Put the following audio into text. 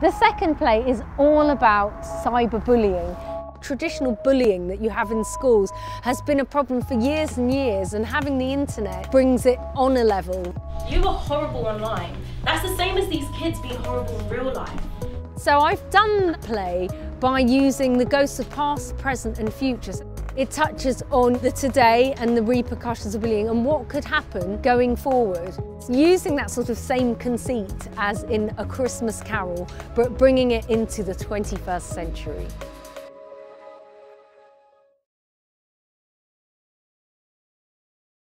The second play is all about cyberbullying. Traditional bullying that you have in schools has been a problem for years and years and having the internet brings it on a level. You were horrible online. That's the same as these kids being horrible in real life. So I've done the play by using the ghosts of past, present and future. It touches on the today and the repercussions of bullying and what could happen going forward. Using that sort of same conceit as in A Christmas Carol, but bringing it into the 21st century.